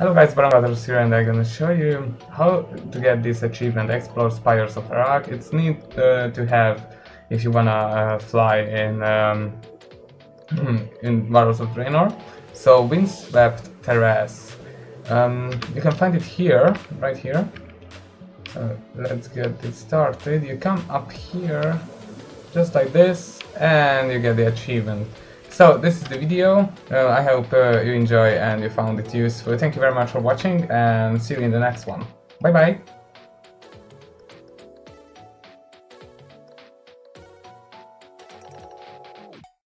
Hello guys, Brothers here and I'm gonna show you how to get this achievement Explore Spires of Arak. It's neat uh, to have if you wanna uh, fly in um, in Warlords of Draenor. So Windswept Terrace. Um, you can find it here, right here. So let's get it started. You come up here, just like this, and you get the achievement. So this is the video. Uh, I hope uh, you enjoy and you found it useful. Thank you very much for watching and see you in the next one. Bye bye!